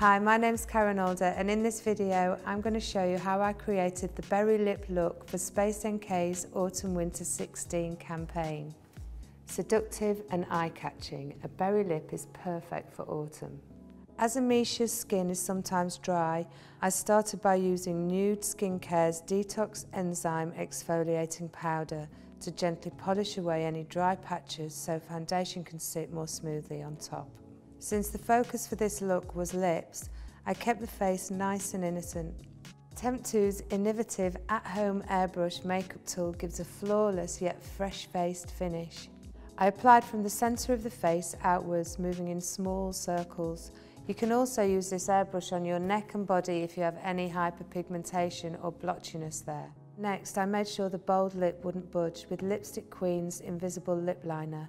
Hi, my name's Karen Alder and in this video I'm going to show you how I created the berry lip look for Space NK's Autumn Winter 16 campaign. Seductive and eye-catching, a berry lip is perfect for autumn. As Amisha's skin is sometimes dry, I started by using Nude Skincare's Detox Enzyme Exfoliating Powder to gently polish away any dry patches so foundation can sit more smoothly on top. Since the focus for this look was lips, I kept the face nice and innocent. Temptu's innovative at-home airbrush makeup tool gives a flawless yet fresh-faced finish. I applied from the centre of the face outwards, moving in small circles. You can also use this airbrush on your neck and body if you have any hyperpigmentation or blotchiness there. Next, I made sure the bold lip wouldn't budge with Lipstick Queen's Invisible Lip Liner.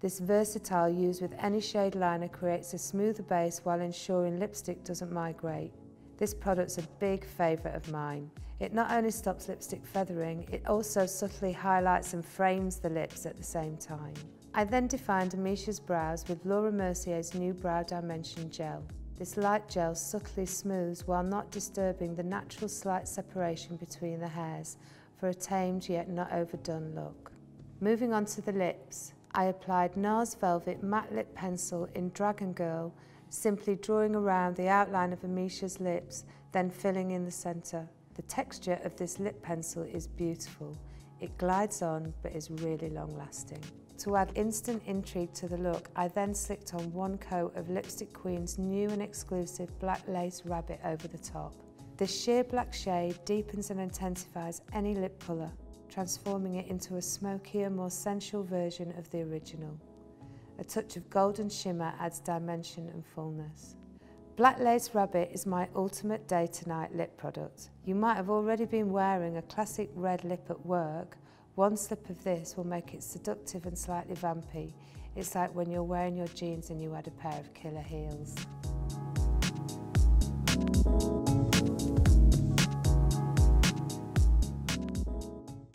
This versatile use with any shade liner creates a smoother base while ensuring lipstick doesn't migrate. This product's a big favourite of mine. It not only stops lipstick feathering, it also subtly highlights and frames the lips at the same time. I then defined Amisha's brows with Laura Mercier's new Brow Dimension Gel. This light gel subtly smooths while not disturbing the natural slight separation between the hairs for a tamed yet not overdone look. Moving on to the lips, I applied NARS Velvet Matte Lip Pencil in Dragon Girl, simply drawing around the outline of Amisha's lips, then filling in the centre. The texture of this lip pencil is beautiful. It glides on but is really long lasting. To add instant intrigue to the look, I then slicked on one coat of Lipstick Queen's new and exclusive Black Lace Rabbit over the top. This sheer black shade deepens and intensifies any lip colour, transforming it into a smokier, more sensual version of the original. A touch of golden shimmer adds dimension and fullness. Black Lace Rabbit is my ultimate day to night lip product. You might have already been wearing a classic red lip at work, one slip of this will make it seductive and slightly vampy. It's like when you're wearing your jeans and you add a pair of killer heels.